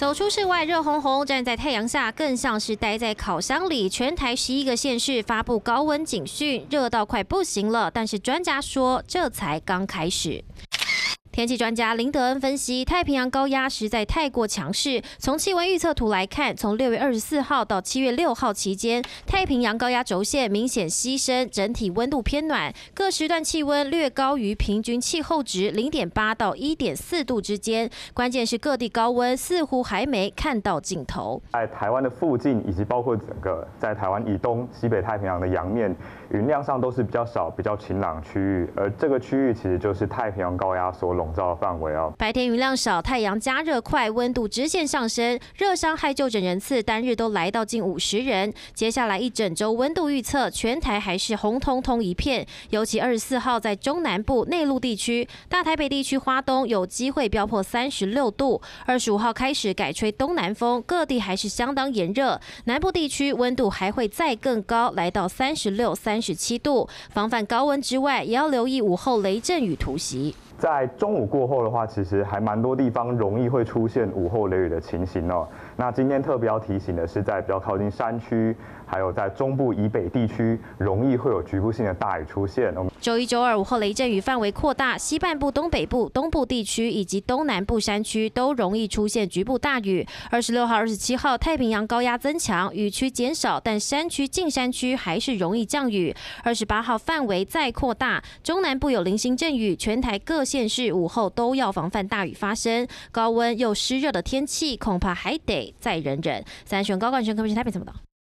走出室外，热烘烘，站在太阳下，更像是待在烤箱里。全台十一个县市发布高温警讯，热到快不行了。但是专家说，这才刚开始。天气专家林德恩分析，太平洋高压实在太过强势。从气温预测图来看，从六月二十四号到七月六号期间，太平洋高压轴线明显牺牲，整体温度偏暖，各时段气温略高于平均气候值零点八到一点四度之间。关键是各地高温似乎还没看到尽头。在台湾的附近，以及包括整个在台湾以东、西北太平洋的洋面，云量上都是比较少、比较晴朗区域，而这个区域其实就是太平洋高压所。笼罩范围哦。白天云量少，太阳加热快，温度直线上升，热伤害就诊人次单日都来到近五十人。接下来一整周温度预测，全台还是红彤彤一片，尤其二十四号在中南部内陆地区、大台北地区、花东有机会飙破三十六度。二十五号开始改吹东南风，各地还是相当炎热，南部地区温度还会再更高，来到三十六、三十七度。防范高温之外，也要留意午后雷阵雨突袭。在中午过后的话，其实还蛮多地方容易会出现午后雷雨的情形哦。那今天特别要提醒的是，在比较靠近山区，还有在中部以北地区，容易会有局部性的大雨出现。周一、周二午后雷阵雨范围扩大，西半部、东北部、东部地区以及东南部山区都容易出现局部大雨。二十六号、二十七号太平洋高压增强，雨区减少，但山区、近山区还是容易降雨。二十八号范围再扩大，中南部有零星阵雨，全台各县市午后都要防范大雨发生。高温又湿热的天气，恐怕还得再忍忍。三选高冠轩，可不可以台北怎么的？